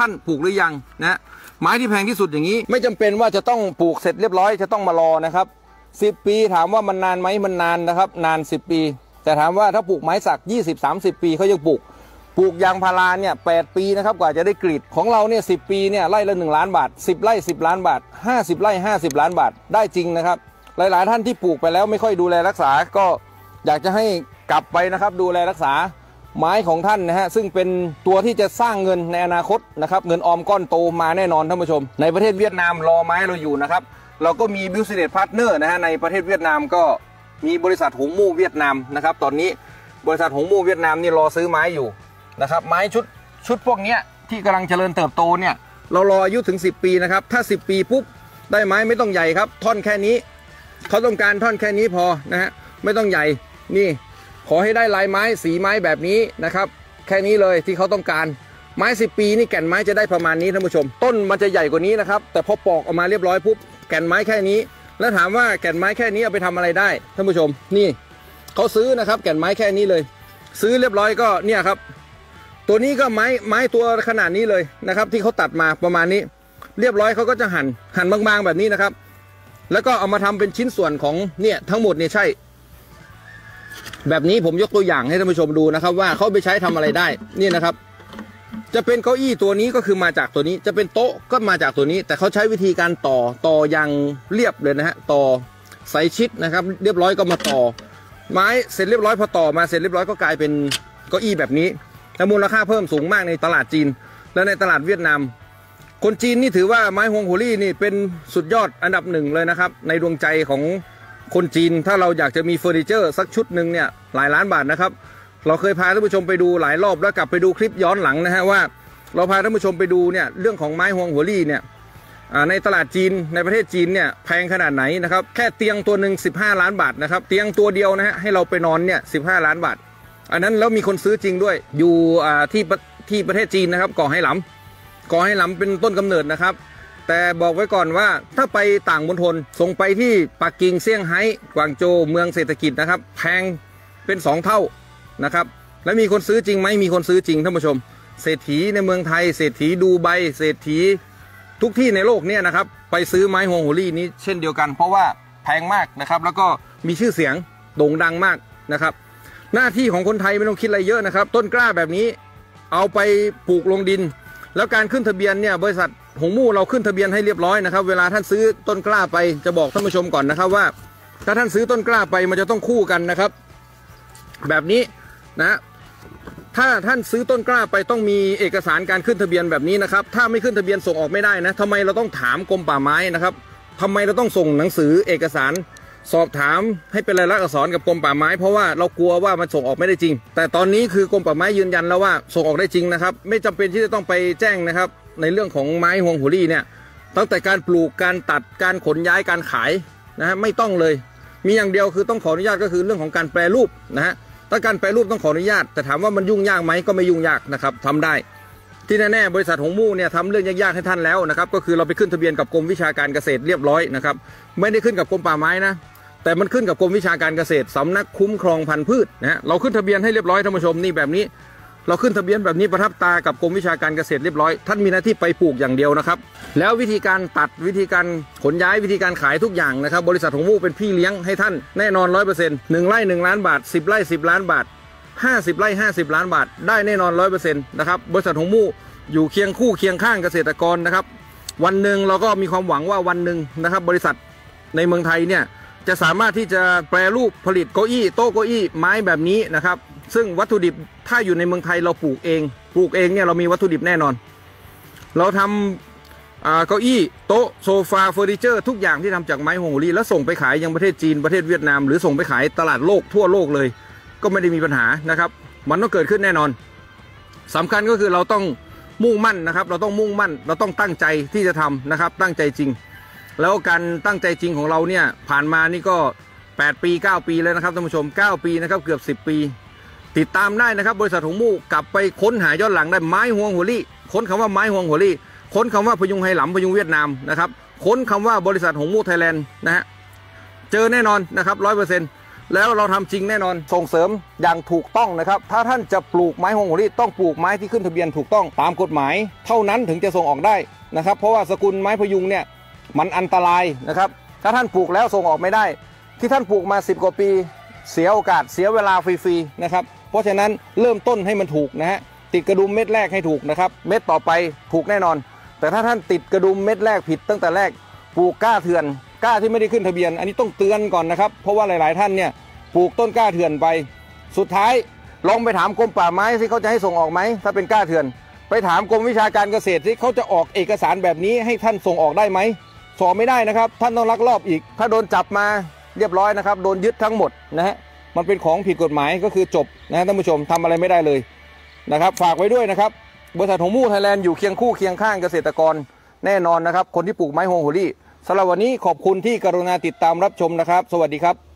ท่านปลูกหรือยังนะไม้ที่แพงที่สุดอย่างนี้ ไม่จำเป็นว่าจะต้องปลูกเสร็จเรียบร้อยจะต้องมารอนะครับ10 ปีถามว่ามันนานไหมมันนานนะครับ นาน 10 ปี แต่ถามว่าถ้าปลูกไม้สัก 20-30 ปีเขายังปลูกปลูกยางพาราเนี่ยแปีนะครับกว่าจะได้กรีดของเราเนี่ยสิปีเนี่ยไร่ละ 1 ล้านบาท 10 ไร่ 10 ล้านบาท 50 ไร่ 50 ล้านบาทได้จริงนะครับ หลาย ๆ ท่านที่ปลูกไปแล้วไม่ค่อยดูแลรักษาก็อยากจะให้กลับไปนะครับดูแลรักษา ไม้ของท่านนะฮะซึ่งเป็นตัวที่จะสร้างเงินในอนาคตนะครับเงินออมก้อนโตมาแน่นอนท่านผู้ชม ในประเทศเวียดนามรอไม้เราอยู่นะครับเราก็มี business partner นะฮะในประเทศเวียดนามก็มีบริษัทหงมู่เวียดนามนะครับตอนนี้บริษัทหงมู่เวียดนามนี่รอซื้อไม้อยู่นะครับไม้ชุดชุดพวกนี้ที่กำลังเจริญเติบโตเนี่ยเรารออายุถึง 10 ปีนะครับถ้า 10 ปีปุ๊บได้ไม้ไม่ต้องใหญ่ครับ ท่อนแค่นี้ เขาต้องการท่อนแค่นี้พอนะฮะไม่ต้องใหญ่นี่ ขอให้ได้ลายไม้สีไม้แบบนี้นะครับ แค่นี้เลยที่เขาต้องการไม้ 10 ปีนี่แก่นไม้จะได้ประมาณนี้ท่านผู้ชม ต้นมันจะใหญ่กว่านี้นะครับแต่พอปอกออกมาเรียบร้อยปุ๊บแก่นไม้แค่นี้ แล้วถามว่าแก่นไม้แค่นี้เอาไปทำอะไรได้ท่านผู้ชมนี่เขาซื้อนะครับแก่นไม้แค่นี้เลย ซื้อเรียบร้อยก็เนี่ยครับ ตัวนี้ก็ไม้ไม้ตัวขนาดนี้เลยนะครับ ที่เขาตัดมาประมาณนี้ เรียบร้อยเขาก็จะหั่นหั่นบางๆแบบนี้นะครับ แล้วก็เอามาทำเป็นชิ้นส่วนของเนี่ยทั้งหมดเนี่ยใช่ แบบนี้ผมยกตัวอย่างให้ท่านผู้ชมดูนะครับ ว่าเขาไปใช้ทำอะไรได้นี่นะครับ จะเป็นเก้าอี้ตัวนี้ก็คือมาจากตัวนี้ จะเป็นโต๊ะก็มาจากตัวนี้ แต่เขาใช้วิธีการต่อต่ออย่างเรียบเลยนะฮะต่อใส่ชิดนะครับ เรียบร้อยก็มาต่อ ไม้เสร็จเรียบร้อยพอต่อมาเสร็จเรียบร้อยก็กลายเป็นเก้าอี้แบบนี้แต่มูลค่าเพิ่มสูงมากในตลาดจีน และในตลาดเวียดนามคนจีนนี่ถือว่าไม้ฮวงหัวลี่นี่เป็นสุดยอดอันดับหนึ่งเลยนะครับ ในดวงใจของ คนจีนถ้าเราอยากจะมีเฟอร์นิเจอร์สักชุดหนึ่งเนี่ยหลายล้านบาทนะครับ เราเคยพาท่านผู้ชมไปดูหลายรอบแล้วกลับไปดูคลิปย้อนหลังนะฮะว่า เราพาท่านผู้ชมไปดูเนี่ยเรื่องของไม้ฮวงหัวลี่เนี่ยในตลาดจีนในประเทศจีนเนี่ยแพงขนาดไหนนะครับแค่เตียงตัวหนึ่ง15 ล้านบาทนะครับเตียงตัวเดียวนะฮะให้เราไปนอนเนี่ย15ล้านบาท อันนั้นแล้วมีคนซื้อจริงด้วยอยู่ที่ที่ประเทศจีนนะครับก่อให้หลำก่อให้หลำเป็นต้นกำเนิดนะครับ แต่บอกไว้ก่อนว่าถ้าไปต่างมณฑลส่งไปที่ปักกิ่งเซี่ยงไฮ้กวางโจวเมืองเศรษฐกิจนะครับแพงเป็น 2 เท่านะครับแล้วมีคนซื้อจริงไหมมีคนซื้อจริงท่านผู้ชม เศรษฐีในเมืองไทย เศรษฐีดูไบเศรษฐีทุกที่ในโลกเนี่ยนะครับไปซื้อไม้ฮวงหัวลี่นี้เช่นเดียวกัน เพราะว่าแพงมากนะครับแล้วก็มีชื่อเสียงโด่งดังมากนะครับ หน้าที่ของคนไทยไม่ต้องคิดอะไรเยอะนะครับ ต้นกล้าแบบนี้เอาไปปลูกลงดิน แล้วการขึ้นทะเบียนเนี่ยบริษัทหงมู่เราขึ้นทะเบียนให้เรียบร้อยนะครับ เวลาท่านซื้อต้นกล้าไปจะบอกท่านผู้ชมก่อนนะครับว่า ถ้าท่านซื้อต้นกล้าไปมันจะต้องคู่กันนะครับ แบบนี้นะถ้าท่านซื้อต้นกล้าไปต้องมีเอกสารการขึ้นทะเบียนแบบนี้นะครับ ถ้าไม่ขึ้นทะเบียนส่งออกไม่ได้นะทำไมเราต้องถามกรมป่าไม้นะครับทำไมเราต้องส่งหนังสือเอกสาร สอบถามให้เป็นลายลักษณ์อักษรกับกรมป่าไม้เพราะว่าเรากลัวว่ามันส่งออกไม่ได้จริง แต่ตอนนี้คือกรมป่าไม้ยืนยันแล้วว่าส่งออกได้จริงนะครับ ไม่จำเป็นที่จะต้องไปแจ้งนะครับ ในเรื่องของไม้ฮวงหัวรี่เนี่ยตั้งแต่การปลูกการตัดการขนย้ายการขายนะฮะไม่ต้องเลย มีอย่างเดียวคือต้องขออนุญาตก็คือเรื่องของการแปรรูปนะฮะถ้าการแปรรูปต้องขออนุญาต แต่ถามว่ามันยุ่งยากไหมก็ไม่ยุ่งยากนะครับทำได้ ที่แน่ๆบริษัทหงมู่เนี่ยทำเรื่องยากๆให้ท่านแล้วนะครับก็คือเราไปขึ้นทะเบียนกับกรมวิชาการเกษตรเรียบร้อยนะครับไม่ได้ขึ้นกับกรมป่าไม้นะแต่มันขึ้นกับกรมวิชาการเกษตรสำนักคุ้มครองพันธุ์พืชนะเราขึ้นทะเบียนให้เรียบร้อยท่านผู้ชมนี่แบบนี้ เราขึ้นทะเบียนแบบนี้ประทับตากับกรมวิชาการเกษตรเรียบร้อย ท่านมีหน้าที่ไปปลูกอย่างเดียวนะครับ แล้ววิธีการตัดวิธีการขนย้ายวิธีการขายทุกอย่างนะครับ บริษัทหงมู่เป็นพี่เลี้ยงให้ท่านแน่นอนร้อยเปอร์เซ็นต์หนึ่งไร่หนึ่งล้านบาทสิบไร่สิบล้านบาท ห้าสิบไร่ห้าสิบล้านบาท ได้แน่นอนร้อยเปอร์เซ็นต์นะครับ บริษัทหงมู่อยู่เคียงคู่เคียงข้างเกษตรกรนะครับ วันหนึ่งเราก็มีความหวังว่าวันหนึ่งนะครับ บริษัทในเมืองไทยเนี่ยจะสามารถที่จะแปรรูปผลิตเก้าอี้โต๊ะเก้าอี้ไม้แบบนี้นะครับ ซึ่งวัตถุดิบถ้าอยู่ในเมืองไทยเราปลูกเอง ปลูกเองเนี่ยเรามีวัตถุดิบแน่นอน เราทำเก้าอี้โต๊ะโซฟาเฟอร์นิเจอร์ทุกอย่างที่ทำจากไม้ฮวงหัวลี่แล้วส่งไปขายยังประเทศจีนประเทศเวียดนาม หรือส่งไปขายตลาดโลกทั่วโลกเลย ก็ไม่ได้มีปัญหานะครับ มันต้องเกิดขึ้นแน่นอนสำคัญก็คือเราต้องมุ่งมั่นนะครับ เราต้องมุ่งมั่น เราต้องตั้งใจที่จะทำนะครับ ตั้งใจจริง แล้วการตั้งใจจริงของเราเนี่ยผ่านมานี่ก็ 8 ปี 9 ปีแล้วนะครับท่านผู้ชม 9 ปีนะครับเกือบ 10 ปี ติดตามได้นะครับ บริษัทหงมู่กลับไปค้นหาย้อนหลังได้ไม้ห่วงหัวลี่ค้นคำว่าไม้ห่วงหัวลี่ค้นคำว่าพยุงไฮหลำพยุงเวียดนามนะครับค้นคำว่าบริษัทหงมู่ไทยแลนด์นะฮะเจอแน่นอนนะครับร้อยเปอร์เซ็นต์ แล้วเราทำจริงแน่นอนส่งเสริมอย่างถูกต้องนะครับ ถ้าท่านจะปลูกไม้ฮงโหัวรี่ต้องปลูกไม้ที่ขึ้นทะเบียนถูกต้องตามกฎหมาย เท่านั้นถึงจะส่งออกได้นะครับ เพราะว่าสกุลไม้พยุงเนี่ยมันอันตรายนะครับ ถ้าท่านปลูกแล้วส่งออกไม่ได้ ที่ท่านปลูกมา 10 กว่าปี เสียโอกาสเสียเวลาฟรีๆนะครับเพราะฉะนั้นเริ่มต้นให้มันถูกนะฮะติดกระดุมเม็ดแรกให้ถูกนะครับ เม็ดต่อไปถูกแน่นอน แต่ถ้าท่านติดกระดุมเม็ดแรกผิดตั้งแต่แรกปลูกกล้าเถื่อน กล้าที่ไม่ได้ขึ้นทะเบียน อันนี้ต้องเตือนก่อนนะครับ เพราะว่าหลาย ๆ ท่านเนี่ยปลูกต้นกล้าเถื่อนไป สุดท้ายลองไปถามกรมป่าไม้สิเขาจะให้ส่งออกไหมถ้าเป็นกล้าเถื่อน ไปถามกรมวิชาการเกษตรสิเขาจะออกเอกสารแบบนี้ให้ท่านส่งออกได้ไหมส่งไม่ได้นะครับ ท่านต้องลักลอบอีก ถ้าโดนจับมาเรียบร้อยนะครับ โดนยึดทั้งหมดนะฮะมันเป็นของผิดกฎหมายก็คือจบนะฮะท่านผู้ชมทำอะไรไม่ได้เลยนะครับฝากไว้ด้วยนะครับบริษัทหงมู่ไทยแลนด์อยู่เคียงคู่เคียงข้างเกษตรกรแน่นอนนะครับ คนที่ปลูกไม้ฮงโหัวรี่ สำหรับวันนี้ขอบคุณที่กรุณาติดตามรับชมนะครับ สวัสดีครับ